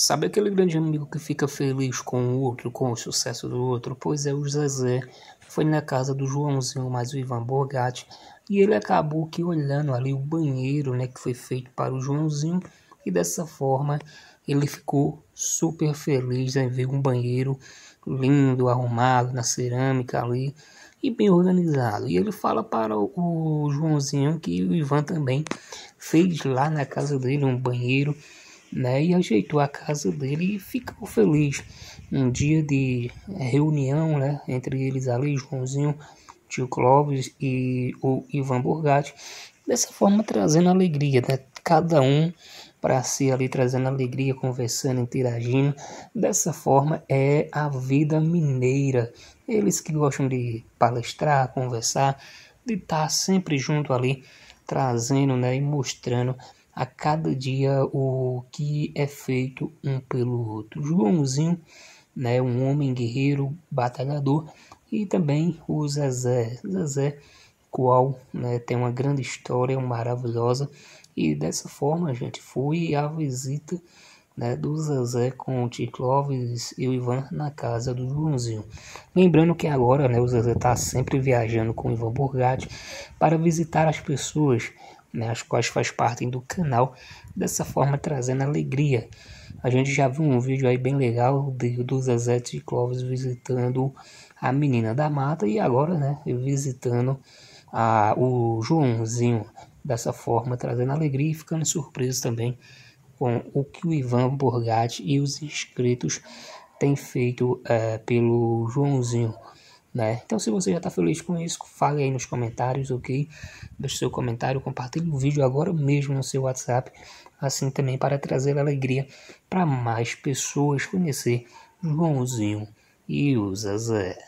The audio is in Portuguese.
Sabe aquele grande amigo que fica feliz com o outro, com o sucesso do outro? Pois é, o Zezé foi na casa do Joãozinho, mais o Ivan Borgatti, e ele acabou que olhando ali o banheiro, né, que foi feito para o Joãozinho, e dessa forma ele ficou super feliz em ver um banheiro lindo, arrumado na cerâmica ali e bem organizado. E ele fala para o Joãozinho que o Ivan também fez lá na casa dele um banheiro né, e ajeitou a casa dele e ficou feliz. Um dia de reunião né, entre eles ali, Joãozinho, tio Clóvis e o Ivan Borgatti, dessa forma trazendo alegria, né? cada um para si ali trazendo alegria, conversando, interagindo. Dessa forma é a vida mineira. Eles que gostam de palestrar, conversar, de estar sempre junto ali, trazendo né, e mostrando a cada dia o que é feito um pelo outro. Joãozinho, né, um homem guerreiro, batalhador, e também o Zezé, Zezé, qual né, tem uma grande história, maravilhosa, e dessa forma, gente, foi a visita né, do Zezé com o Tio Clóvis e o Ivan na casa do Joãozinho. Lembrando que agora né, o Zezé está sempre viajando com o Ivan Borgatti para visitar as pessoas né, as quais faz parte do canal, dessa forma trazendo alegria. A gente já viu um vídeo aí bem legal de, do Zezé de Clóvis visitando a menina da mata e agora, né, visitando a, o Joãozinho, dessa forma trazendo alegria e ficando surpreso também com o que o Ivan Borgatti e os inscritos têm feito é, pelo Joãozinho. Né? Então, se você já está feliz com isso, fale aí nos comentários, ok? Deixe seu comentário, compartilhe o vídeo agora mesmo no seu WhatsApp, assim também para trazer alegria para mais pessoas conhecer Joãozinho e o Zezé.